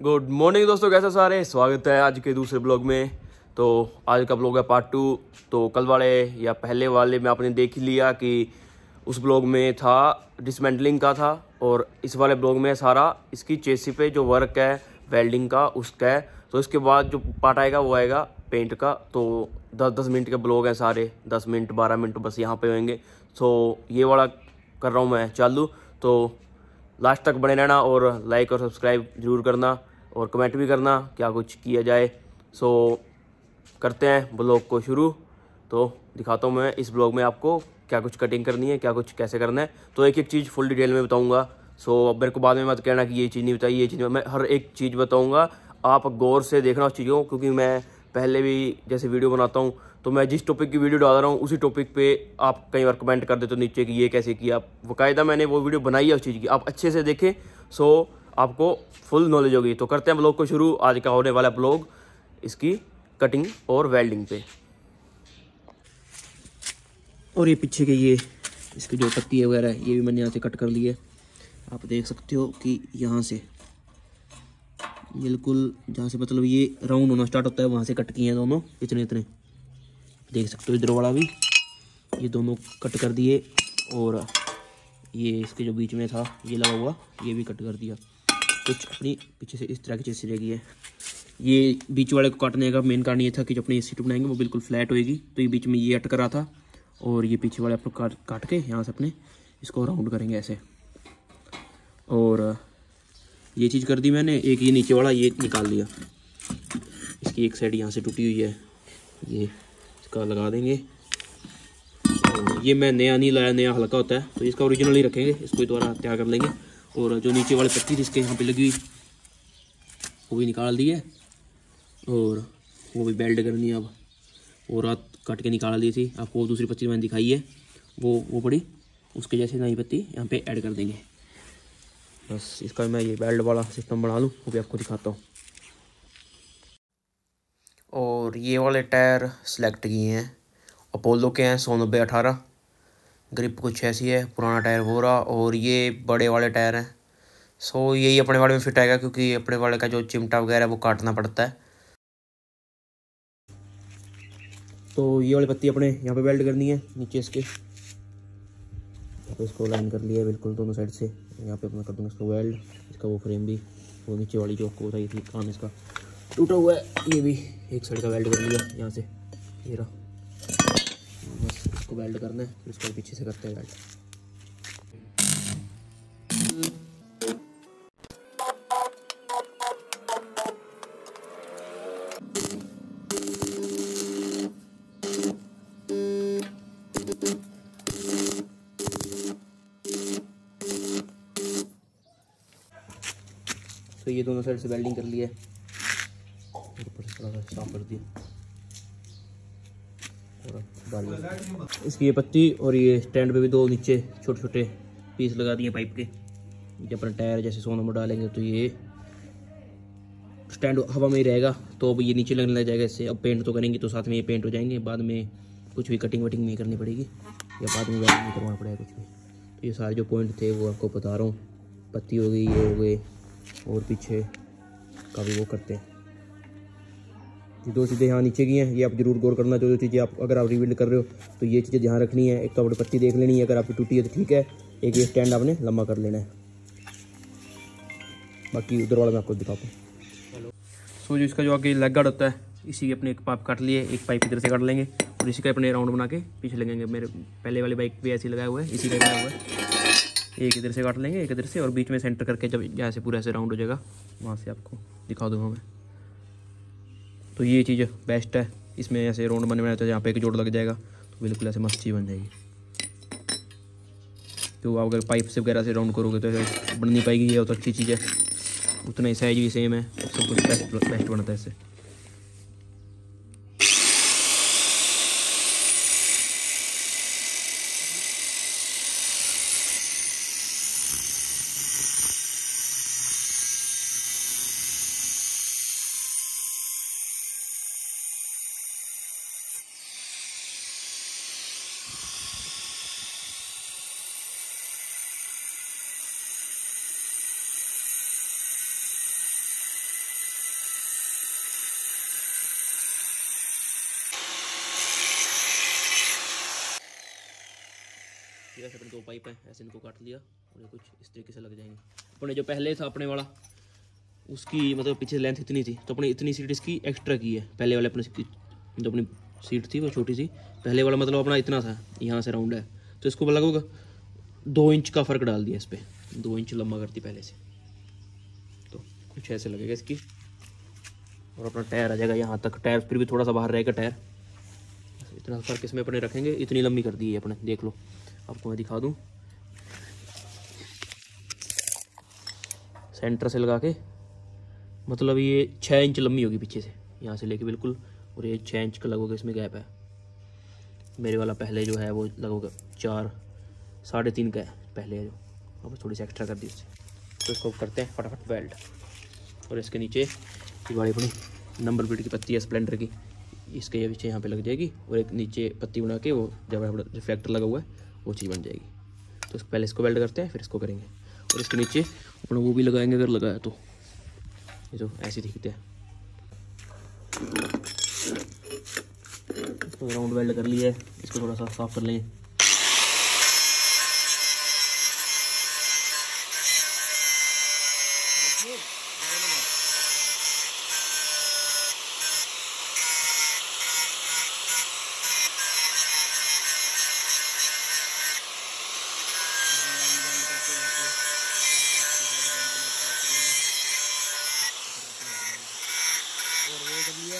Good morning दोस्तों, कैसे सारे? स्वागत है आज के दूसरे ब्लॉग में। तो आज का ब्लॉग है पार्ट टू तो कल वाले या पहले वाले में आपने देख ही लिया कि उस ब्लॉग में था डिसमेंटलिंग का था, और इस वाले ब्लॉग में सारा। इसकी चेसी पे जो वर्क है वेल्डिंग का, उसका है। तो इसके बाद जो पार्ट आएगा, वो आएगा पेंट का। तो दस दस मिनट के ब्लॉग हैं सारे। दस मिनट बारह मिनट बस यहाँ पे होंगे। तो ये वाला कर रहा हूँ मैं, चालू। तो लास्ट तक बने रहना और लाइक और सब्सक्राइब ज़रूर करना। और कमेंट भी करना क्या कुछ किया जाए। सो करते हैं ब्लॉग को शुरू। तो दिखाता हूँ मैं इस ब्लॉग में आपको क्या कुछ कटिंग करनी है, क्या कुछ कैसे करना है। तो एक एक चीज़ फुल डिटेल में बताऊँगा। सो अब मेरे को बाद में मत कहना कि ये चीज़ नहीं बताई, ये चीज़ मैं हर एक चीज़ बताऊँगा। आप गौर से देखना उस चीज़ों क्योंकि मैं पहले भी जैसे वीडियो बनाता हूँ तो मैं जिस टॉपिक की वीडियो डाल रहा हूँ, उसी टॉपिक पे आप कई बार कमेंट कर देते हो नीचे कि ये कैसे किया। बाकायदा मैंने वो वीडियो बनाई है उस चीज़ की, आप अच्छे से देखें। सो आपको फुल नॉलेज होगी। तो करते हैं ब्लॉग को शुरू। आज का होने वाला ब्लॉग इसकी कटिंग और वेल्डिंग पे। और ये पीछे के ये, इसकी जो पत्ती वगैरह, ये भी मैंने यहाँ से कट कर ली है। आप देख सकते हो कि यहाँ से, बिल्कुल जहाँ से मतलब ये राउंड होना स्टार्ट होता है, वहाँ से कट किए हैं दोनों, इतने इतने। देख सकते हो इधर वाला भी, ये दोनों कट कर दिए, और ये इसके जो बीच में था, ये लगा हुआ, ये भी कट कर दिया। कुछ अपनी पीछे से इस तरह की चीज़ रह गई है। ये बीच वाले को काटने का मेन कारण ये था कि जो अपनी सीट बनाएँगे वो बिल्कुल फ्लैट होएगी। तो ये बीच में ये अटक रहा था और ये पीछे वाले अपने काट काट के यहाँ से अपने इसको राउंड करेंगे ऐसे। और ये चीज़ कर दी मैंने, एक ये नीचे वाला ये निकाल लिया इसकी एक साइड यहाँ से टूटी हुई है। ये इसका लगा देंगे। ये मैं नया नहीं लाया, नया हल्का होता है तो इसका ओरिजिनल ही रखेंगे, इसको दोबारा तैयार कर लेंगे। और जो नीचे वाली पत्ती थी इसके यहाँ पे लगी हुई, वो भी निकाल दी है। और वो भी बेल्ट करनी है अब। वो रात काट के निकाल दी थी। आपको वो दूसरी पत्ती मैंने दिखाई है। वो वो पड़ी। उसके जैसे नई पत्ती यहाँ पे ऐड कर देंगे। बस इसका मैं ये बेल्ट वाला सिस्टम बना लूँ, वो भी आपको दिखाता हूँ। और ये वाले टायर सेलेक्ट किए हैं। अपोलो के हैं, सौ नब्बे अठारह। ग्रिप कुछ ऐसी है, पुराना टायर वो रहा और ये बड़े वाले टायर हैं। सो यही अपने वाले में फिट आएगा क्योंकि अपने वाले का जो चिमटा वगैरह वो काटना पड़ता है। तो ये वाली पत्ती अपने यहाँ पे वेल्ड करनी है, नीचे इसके। तो इसको लाइन कर लिया बिल्कुल दोनों साइड से। यहाँ पे अपना कर दूँगा इसको वेल्ड इसका वो फ्रेम भी, वो नीचे वाली जो को बताई थी, काम इसका टूटा हुआ है। ये भी एक साइड का वेल्ड कर लिया, यहाँ से। ये रहा। बस। इसको वेल्ड करना है, फिर इसको पीछे से करते हैं वेल्ड तो ये दोनों साइड से वेल्डिंग कर लिया ऊपर से थोड़ा सा साफ़ कर दिया। इसकी ये पत्ती और ये स्टैंड पे भी दो नीचे छोटे छोटे पीस लगा दिए पाइप के। जब अपना टायर जैसे सौ नंबर डालेंगे तो ये स्टैंड हवा में ही रहेगा। तो अब ये नीचे लगने लग जाएगा इससे। अब पेंट तो करेंगे तो साथ में ये पेंट हो जाएँगे। बाद में कुछ भी कटिंग वटिंग नहीं करनी पड़ेगी। या बाद में वेल्डिंग नहीं करवाना पड़ेगा कुछ भी। तो ये सारे जो पॉइंट थे वो आपको बता रहा हूँ। पत्ती हो गई, ये हो गए और पीछे का भी वो करते हैं। ये दो चीज़ें यहाँ नीचे की हैं, ये आप ज़रूर गौर करना जो जो चीज़ें आप अगर आप रिबिल्ड कर रहे हो तो ये चीज़ें ध्यान रखनी है, एक अपनी पत्ती देख लेनी है, अगर आपकी टूटी है तो ठीक है, एक ये स्टैंड आपने लंबा कर लेना है। बाकी उधर वाला मैं आपको दिखाता हूँ। सो जो इसका जो आगे लेग गार्ड होता है, इसी के अपने एक पाइप काट लिए, एक पाइप इधर से काट लेंगे, और इसी का अपने राउंड बना के पीछे लगेंगे। मेरे पहले वाली बाइक भी ऐसे लगाया हुआ है, इसी का लगाया हुआ है। एक इधर से काट लेंगे, एक इधर से, और बीच में सेंटर करके जब जहाँ से पूरा ऐसे राउंड हो जाएगा, वहाँ से आपको दिखा दूँगा मैं। तो ये चीज़ बेस्ट है। इसमें ऐसे राउंड बने बनाया हैं जहाँ पे एक जोड़ लग जाएगा। तो बिल्कुल ऐसे मस्त चीज़ बन जाएगी। तो आप अगर पाइप से वगैरह से राउंड करोगे तो बन नहीं पाएगी, ये तो अच्छी चीज़ है। उतना ही साइज़ भी सेम है, सब कुछ बेस्ट बेस्ट बनता है इससे। ये ऐसे अपने दो पाइप हैं, ऐसे इनको काट लिया और ये कुछ इस तरीके से लग जाएँगे। अपने जो पहले था, अपने वाला, उसकी मतलब पीछे लेंथ इतनी थी तो अपने इतनी सीट इसकी एक्स्ट्रा की है। पहले वाले अपने जो अपनी सीट थी, वो छोटी सी, पहले वाला मतलब अपना इतना था, यहाँ से राउंड है। तो इसको लगभग दो इंच का फ़र्क डाल दिया इस पर दो इंच लंबा करती पहले से। तो कुछ ऐसे लगेगा इसकी। और अपना टायर आ जाएगा यहाँ तक टायर फिर भी थोड़ा सा बाहर रहेगा टायर इतना फ़र्क इसमें अपने रखेंगे, इतनी लंबी कर दी है अपने, देख लो। आपको मैं दिखा दूँ। सेंटर से लगा के मतलब ये छः इंच लंबी होगी पीछे से, यहाँ से लेके बिल्कुल, और ये छः इंच का लगभग इसमें गैप है। मेरे वाला पहले जो है वो लगभग चार, साढ़े तीन का है, पहले है जो। अब थोड़ी सी एक्स्ट्रा कर दी उससे। तो इसको करते हैं फटाफट बेल्ट और इसके नीचे ये बड़ी अपनी नंबर प्लेट की पत्ती है स्प्लेंडर की, इसके ये पीछे यहाँ पे लग जाएगी, और एक नीचे पत्ती बना के वो जब रिफ्लेक्टर लगा हुआ है। वो चीज़ बन जाएगी। तो पहले इसको वेल्ड करते हैं, फिर इसको करेंगे। और इसके नीचे अपना वो भी लगाएँगे, अगर लगाया तो। ये तो ऐसे दिखते हैं। इसको राउंड वेल्ड कर लिए, इसको थोड़ा सा साफ़ कर लेंगे।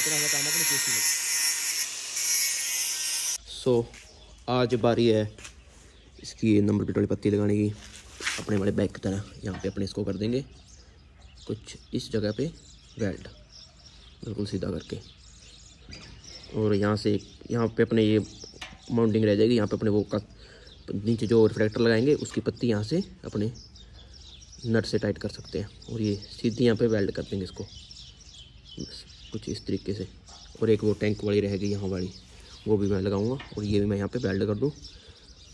इतना काम अपनी क्वेश्चन में सो आज बारी है इसकी नंबर प्लेट वाली पत्ती लगाने की। अपने वाले बैग की तरह यहाँ पे अपने इसको कर देंगे। कुछ इस जगह पे वेल्ट बिल्कुल सीधा करके। और यहाँ से यहाँ पे अपने ये माउंटिंग रह जाएगी। यहाँ पे अपने वो का नीचे जो रिफ्लेक्टर लगाएँगे, उसकी पत्ती यहाँ से अपने नट से टाइट कर सकते हैं। और ये सीधी यहाँ पे वेल्ड कर देंगे इसको। बस। कुछ इस तरीके से। और एक वो टैंक वाली रहेगी यहाँ वाली, वो भी मैं लगाऊँगा और ये भी मैं यहाँ पे वेल्ड कर दूँ।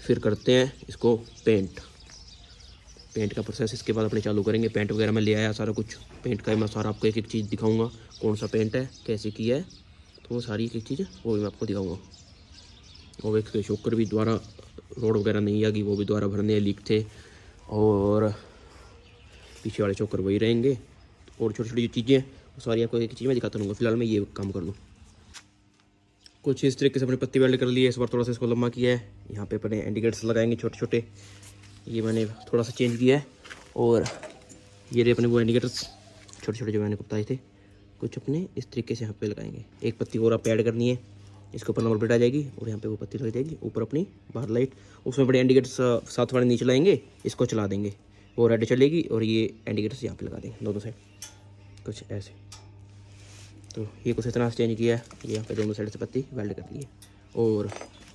फिर करते हैं इसको पेंट पेंट का प्रोसेस इसके बाद अपने चालू करेंगे। पेंट वगैरह मैं ले आया सारा कुछ। पेंट का मैं सारा आपको एक एक चीज़ दिखाऊँगा। कौन सा पेंट है, कैसे किया है तो वो सारी एक एक चीज़ वो भी मैं आपको दिखाऊँगा। और एक शोकर भी द्वारा रोड वगैरह नहीं आ गई वो भी द्वारा भरने लीक थे। और पीछे वाले चोकर वही रहेंगे। और छोटी छोटी जो चीज़ें सारी, आपको एक चीज़ मैं दिखाता रहूँगा फ़िलहाल मैं ये काम कर लूँ। कुछ इस तरीके से अपने पत्ती वेल्ड कर लिए, इस बार थोड़ा सा इसको लंबा किया है। यहाँ पे अपने इंडिकेटर्स लगाएँगे छोटे छोटे ये मैंने थोड़ा सा चेंज किया है, और ये रहे अपने वो इंडिकेटर्स छोटे छोटे जो मैंने बताए थे। कुछ अपने इस तरीके से यहाँ पे लगाएँगे। एक पत्ती और आप ऐड करनी है, इसके ऊपर नंबर प्लेट आ जाएगी, और यहाँ पे वो पत्ती लग जाएगी, ऊपर अपनी बाहर लाइट। उसमें बड़े इंडिकेटर्स साथ वाले नीचे लाएँगे, इसको चला देंगे। वो रेड चलेगी, और ये इंडिकेटर्स यहाँ पे लगा देंगे, दोनों साइड। कुछ ऐसे। तो ये कुछ इतना चेंज किया है। ये यहाँ पे दोनों साइड से पत्ती वेल्ड कर दी है। और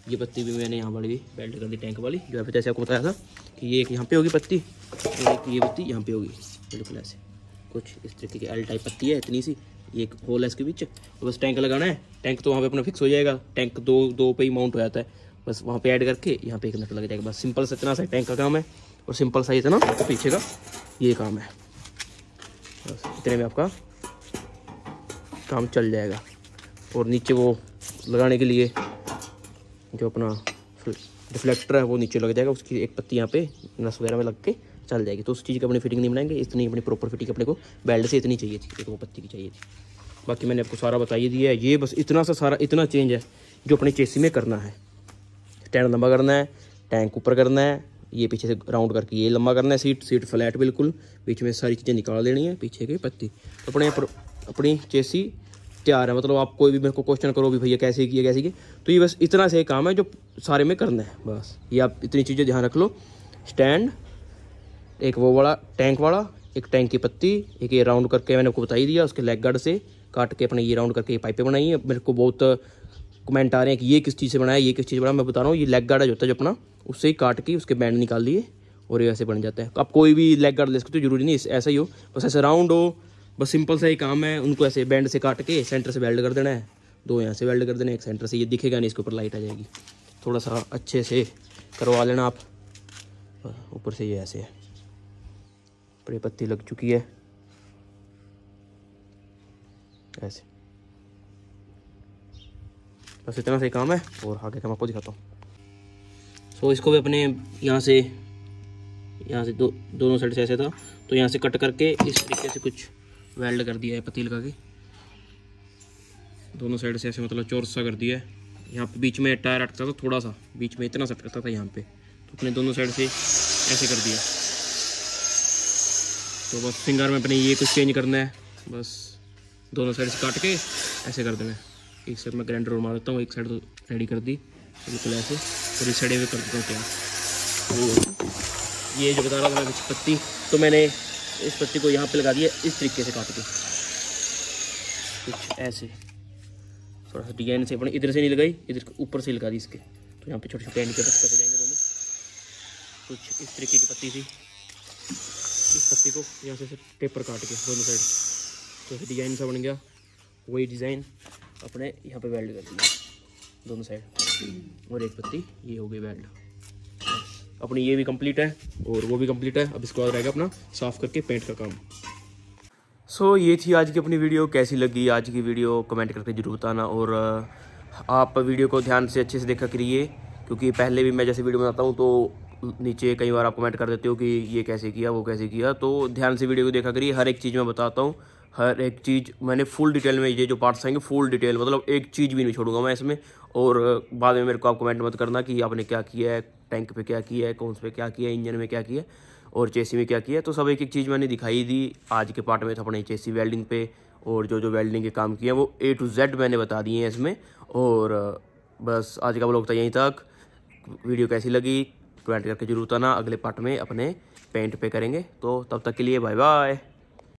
ये पत्ती भी मैंने यहाँ वाली भी वेल्ड कर दी टैंक वाली, जो है जैसे आपको बताया था कि ये एक यहाँ पे होगी पत्ती, और एक ये पत्ती यहाँ पे होगी। बिल्कुल ऐसे। कुछ इस तरीके की एल टाइप पत्ती है, इतनी सी। एक होल है इसके बीच। और बस टैंक लगाना है। टैंक तो वहाँ पे अपना फिक्स हो जाएगा। टैंक दो दो पे ही माउंट हो जाता है। बस वहाँ पे ऐड करके यहाँ पे एक नट लग जाएगा। बस सिंपल सा इतना सा टैंक का काम है। और सिंपल सा इतना पीछे का। ये काम है। इतने में आपका काम चल जाएगा। और नीचे वो लगाने के लिए जो अपना रिफ्लेक्टर है, वो नीचे लग जाएगा, उसकी एक पत्ती यहाँ पे नस वगैरह में लग के चल जाएगी। तो उस चीज़ की अपनी फिटिंग नहीं बनाएँगे, इतनी अपनी प्रॉपर फिटिंग अपने को बेल्ट से इतनी चाहिए थी, एक वो पत्ती की चाहिए थी। बाकी मैंने आपको सारा बताइए दिया है, ये बस इतना सा सारा, इतना चेंज है जो अपने चेसी में करना है। स्टैंड लंबा करना है टैंक ऊपर करना है ये पीछे से राउंड करके, ये लंबा करना है, सीट सीट फ्लैट बिल्कुल। बीच में सारी चीज़ें निकाल देनी है, पीछे की पत्ती। अपने अपनी चेसी तैयार है मतलब आप कोई भी मेरे को क्वेश्चन करो भी भैया कैसे किया कैसे किया। तो ये बस इतना से काम है जो सारे में करना है, बस। ये आप इतनी चीज़ें ध्यान रख लो। स्टैंड एक वो वाला टैंक वाला, एक टैंक की पत्ती, एक ये राउंड करके मैंने आपको बता ही दिया, उसके लेग गार्ड से काट के अपने ये राउंड करके ये पाइपें बनाई है। मेरे को बहुत कमेंट आ रहे हैं कि ये किस चीज़ से बनाया ये किस चीज़ बना मैं बता रहा हूँ, ये लेग गार्ड जो होता है जो अपना उससे ही काट के उसके बैंड निकाल दिए और ये ऐसे बन जाता है। आप कोई भी लेग गार्ड ले सकते हो, ज़रूरी नहीं, ऐसा ही हो। बस ऐसे राउंड हो, बस सिंपल सा ही काम है, उनको ऐसे बैंड से काट के सेंटर से वेल्ड कर देना है। दो यहाँ से वेल्ड कर देना है एक सेंटर से, ये दिखेगा नहीं, इसके ऊपर लाइट आ जाएगी। थोड़ा सा अच्छे से करवा लेना आप। ऊपर से ये ऐसे है। बड़ी पत्ती लग चुकी है। ऐसे। बस इतना से काम है और आगे का मैं आपको दिखाता हूँ। सो इसको भी अपने यहाँ से यहाँ से दो, दोनों साइड से ऐसे था। तो यहाँ से कट करके इस तरीके से कुछ वेल्ड कर दिया है पत्ती लगा के। दोनों साइड से ऐसे मतलब चौरस कर दिया है। यहाँ पे बीच में टायर अटकता था थोड़ा सा, बीच में इतना सा अटकता था यहाँ पे। तो अपने दोनों साइड से ऐसे कर दिया। तो बस फिंगर में अपने ये कुछ चेंज करना है। बस दोनों साइड से काट के ऐसे कर देना है। एक साइड में ग्राइंडर और मार देता हूँ, एक साइड तो रेडी कर दी। बिल्कुल ऐसे और इस साइड कर देता हूँ क्या तो ये जो बता रहा था मैं पत्ती तो मैंने इस पत्ती को यहाँ पे लगा दिया, इस तरीके से काट के। कुछ ऐसे। थोड़ा सा डिज़ाइन से अपने इधर से नहीं लगाई, इधर ऊपर से लगा दी इसके। तो यहाँ पे छोटे छोटे एंड के तक जाएँगे दोनों। कुछ इस तरीके की पत्ती थी। इस पत्ती को यहाँ से पेपर काट के, दोनों साइड तो डिज़ाइन सा बन गया, वही डिज़ाइन अपने यहाँ पे वेल्ड कर दिया दोनों साइड और एक पत्ती ये हो गई वेल्ड अपनी ये भी कंप्लीट है और वो भी कंप्लीट है। अब इसके बाद रहेगा अपना साफ़ करके पेंट का काम। सो so, ये थी आज की अपनी वीडियो कैसी लगी आज की वीडियो कमेंट करके ज़रूर बताना और आप वीडियो को ध्यान से अच्छे से देखा करिए क्योंकि पहले भी मैं जैसे वीडियो बनाता हूँ तो नीचे कई बार आप कमेंट कर देते हो कि ये कैसे किया वो कैसे किया। तो ध्यान से वीडियो को देखा करिए। हर एक चीज़ मैं बताता हूँ। हर एक चीज़, मैंने फुल डिटेल में ये जो पार्ट्स आएँगे फुल डिटेल मतलब एक चीज़ भी नहीं छोड़ूँगा मैं इसमें। और बाद में मेरे को आप कमेंट मत करना कि आपने क्या किया है टैंक पे क्या किया है कौन से पे क्या किया है इंजन में क्या किया और चेसी में क्या किया तो सब एक एक चीज़ मैंने दिखाई दी आज के पार्ट में था अपने चेसी वेल्डिंग पे, और जो जो वेल्डिंग के काम किए हैं, वो ए टू जेड मैंने बता दिए हैं इसमें। और बस आज का ब्लॉग था यहीं तक। वीडियो कैसी लगी कमेंट करके ज़रूर बताना। अगले पार्ट में अपने पेंट पे करेंगे। तो तब तक के लिए बाय बाय